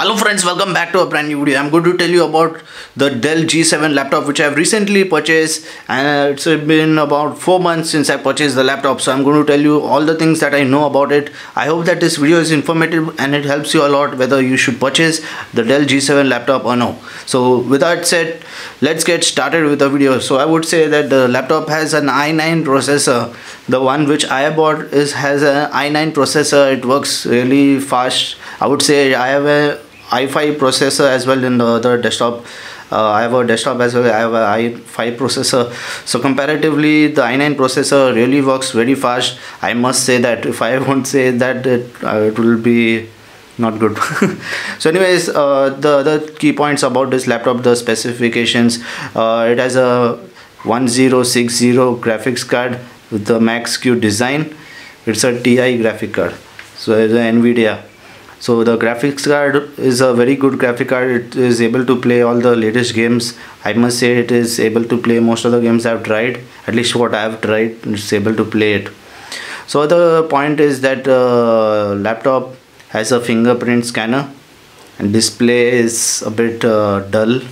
Hello friends, welcome back to a brand new video. I'm going to tell you about the Dell G7 laptop which I've recently purchased and it's been about 4 months since I purchased the laptop so I'm going to tell you all the things that I know about it. I hope that this video is informative and it helps you a lot whether you should purchase the Dell G7 laptop or no. So with that said, let's get started with the video. So I would say that the laptop has an i9 processor. The one which I bought is has an i9 processor. It works really fast. I would say I have a i5 processor as well in the other desktop. Uh, I have a desktop as well I have a i5 processor. So comparatively the i9 processor really works very fast. I must say that. If I won't say that it, uh, it will be not good. So anyways uh, the other key points about this laptop the specifications. Uh, it has a 1060 graphics card with the Max-Q design. It's a TI graphic card. So it's an NVIDIA so the graphics card is a very good graphic card. It is able to play all the latest games. I must say it is able to play most of the games i've tried. At least what i've tried it's able to play it. So the point is that uh, laptop has a fingerprint scanner and display is a bit uh, dull.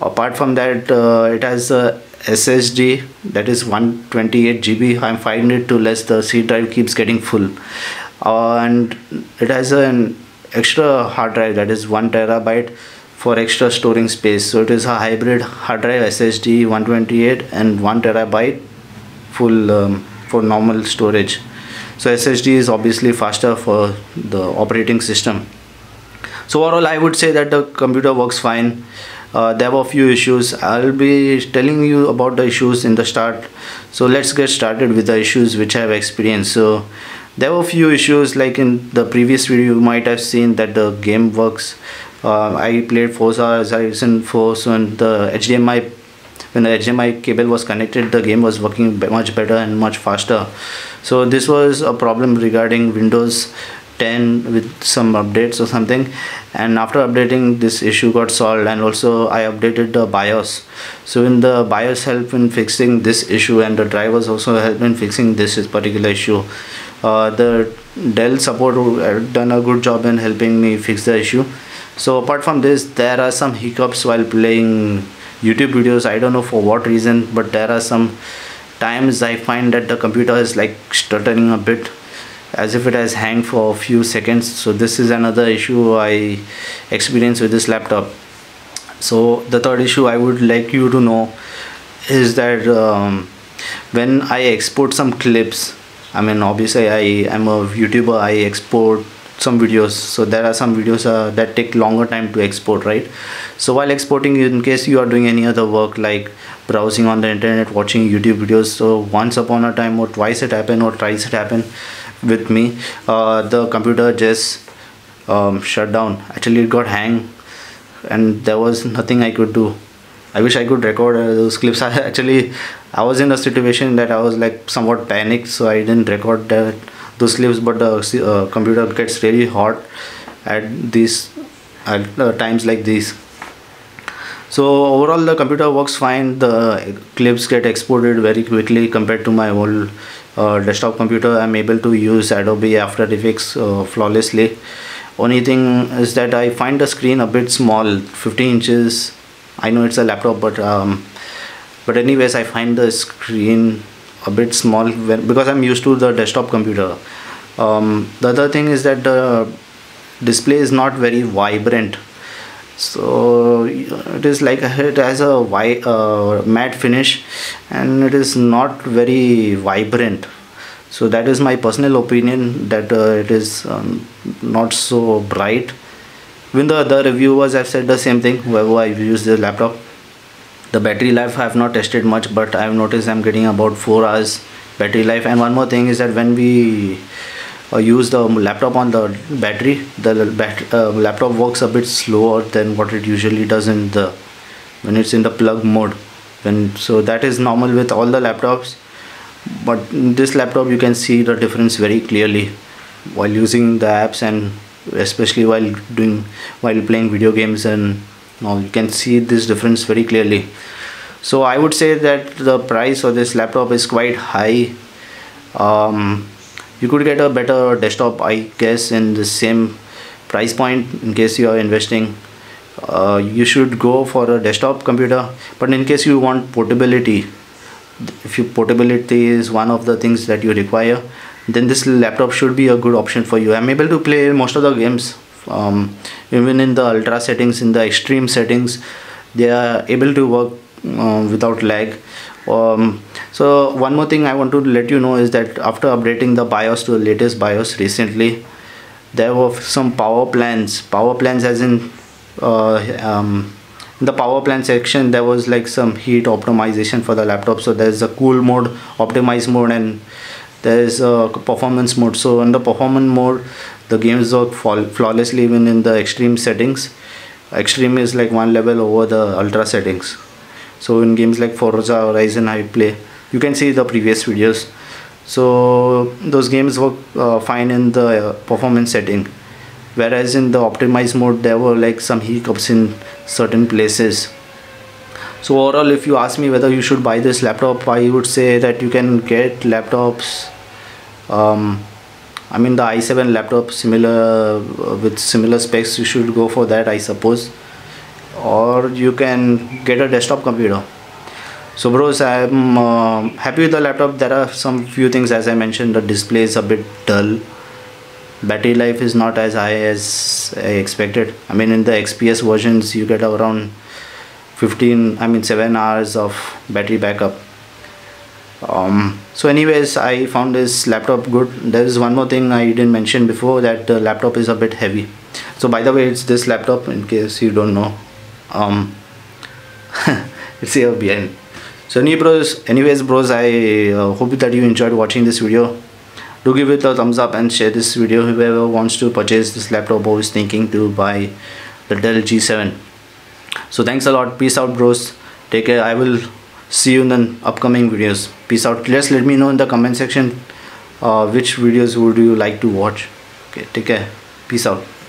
Apart from that uh, it has a SSD that is 128 GB I'm finding it to less. The C drive keeps getting full and it has an extra hard drive that is one terabyte for extra storing space. So it is a hybrid hard drive ssd 128 and one terabyte full um, for normal storage. So ssd is obviously faster for the operating system. So overall i would say that the computer works fine. Uh, there were a few issues. I'll be telling you about the issues in the start. So let's get started with the issues which i have experienced. So there were a few issues like in the previous video you might have seen that the game works. Uh, I played Forza Horizon 4 so when the HDMI when the HDMI cable was connected the game was working much better and much faster. So this was a problem regarding Windows 10 with some updates or something. And after updating this issue got solved and also I updated the BIOS. So in the BIOS help in fixing this issue and the drivers also help in fixing this particular issue uh, the Dell support done a good job in helping me fix the issue. So apart from this there are some hiccups while playing YouTube videos. I don't know for what reason but there are some times I find that the computer is like stuttering a bit as if it has hanged for a few seconds. So this is another issue I experience with this laptop. So the third issue I would like you to know is that um, when I export some clips I mean obviously I am a YouTuber I export some videos. So there are some videos uh, that take longer time to export right? So while exporting in case you are doing any other work like browsing on the internet watching YouTube videos so once upon a time or twice it happened or thrice it happened with me uh, the computer just um, shut down. Actually it got hang and there was nothing I could do I wish I could record uh, those clips. I actually I was in a situation that I was like somewhat panicked, so I didn't record that those clips. But the uh, computer gets really hot at these uh, times like these. So overall, the computer works fine. The clips get exported very quickly compared to my old uh, desktop computer. I'm able to use Adobe After Effects uh, flawlessly. Only thing is that I find the screen a bit small, 15 inches I know it's a laptop but um, but anyways I find the screen a bit small when, because I'm used to the desktop computer. Um, the other thing is that the display is not very vibrant. So it is like it has a white uh, matte finish and it is not very vibrant. So that is my personal opinion that uh, it is um, not so bright even the other reviewers have said the same thing whoever I've used the laptop. The battery life I have not tested much but I have noticed I'm getting about 4 hours battery life. And one more thing is that when we uh, use the laptop on the battery the bat uh, laptop works a bit slower than what it usually does in the when it's in the plug mode. When so that is normal with all the laptops. But this laptop you can see the difference very clearly. While using the apps and especially while doing while playing video games and now you can see this difference very clearly. So I would say that the price of this laptop is quite high. Um, you could get a better desktop I guess in the same price point in case you are investing. Uh, you should go for a desktop computer but in case you want portability if you portability is one of the things that you require then this laptop should be a good option for you. I'm able to play most of the games um, even in the ultra settings in the extreme settings they are able to work uh, without lag. Um, so one more thing i want to let you know is that after updating the bios to the latest bios recently there were some power plans. Power plans as in uh, um, the power plan section there was like some heat optimization for the laptop. So there's a cool mode optimize mode and there's a performance mode. So in the performance mode the games work flawlessly even in the extreme settings. Extreme is like one level over the ultra settings. So in games like Forza Horizon I play. You can see the previous videos. So those games work uh, fine in the uh, performance setting. Whereas in the optimized mode there were like some hiccups in certain places so overall if you ask me whether you should buy this laptop I would say that you can get laptops um, I mean the i7 laptop similar uh, with similar specs you should go for that I suppose. Or you can get a desktop computer. So bros i'm uh, happy with the laptop. There are some few things as i mentioned the display is a bit dull. Battery life is not as high as i expected. I mean in the xps versions you get around 15 i mean 7 hours of battery backup. Um, so anyways i found this laptop good. There is one more thing i didn't mention before that the laptop is a bit heavy. So by the way it's this laptop in case you don't know. Um, it's here behind. So any bros anyways bros i uh, hope that you enjoyed watching this video. Do give it a thumbs up and share this video. Whoever wants to purchase this laptop or is thinking to buy the dell g7 so thanks a lot. Peace out bros. Take care. I will see you in the upcoming videos. Peace out. Just let me know in the comment section uh, which videos would you like to watch. Okay take care. Peace out